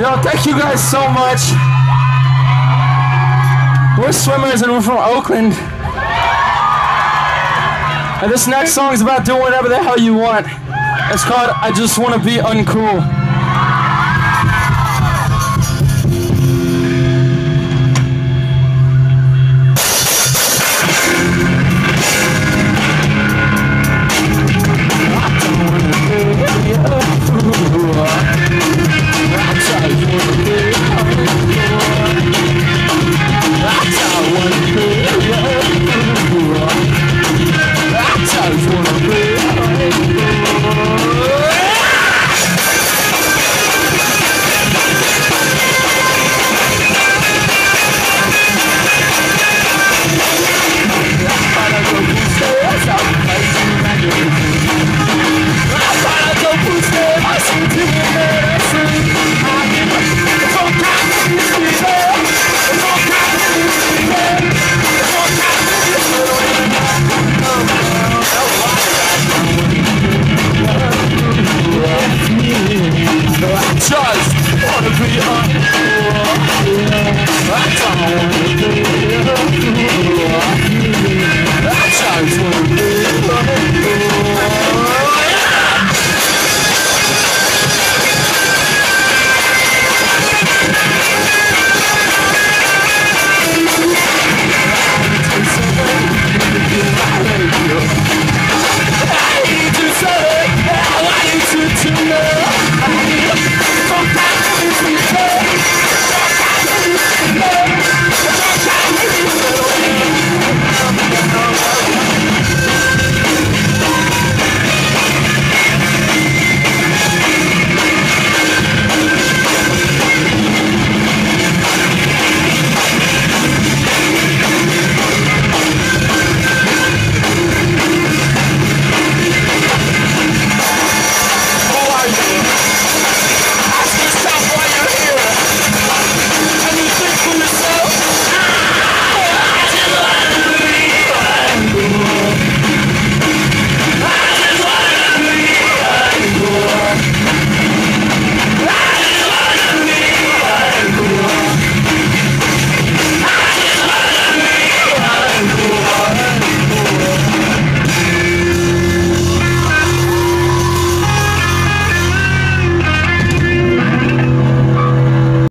Yo, thank you guys so much. We're SWMRS and we're from Oakland. And this next song is about doing whatever the hell you want. It's called I Just Want to Be Uncool.